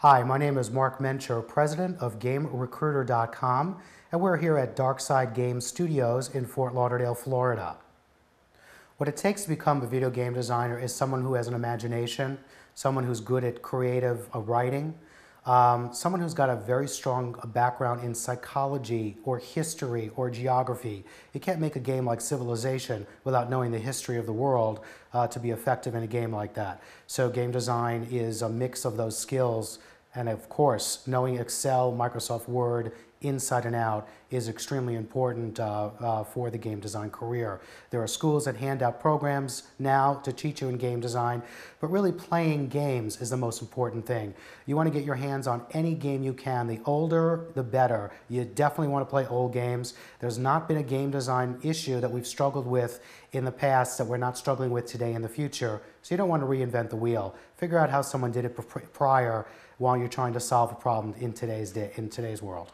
Hi, my name is Marc Mencher, president of GameRecruiter.com, and we're here at Darkside Game Studios in Fort Lauderdale, Florida. What it takes to become a video game designer is someone who has an imagination, someone who's good at creative uh, writing, um, someone who's got a very strong background in psychology or history or geography. You can't make a game like Civilization without knowing the history of the world uh, to be effective in a game like that. So game design is a mix of those skills and of course, knowing Excel, Microsoft Word, inside and out is extremely important uh, uh, for the game design career. There are schools that hand out programs now to teach you in game design, but really playing games is the most important thing. You want to get your hands on any game you can. The older, the better. You definitely want to play old games. There's not been a game design issue that we've struggled with in the past that we're not struggling with today in the future. So you don't want to reinvent the wheel. Figure out how someone did it prior while you're trying to solve a problem in today's day, in today's world.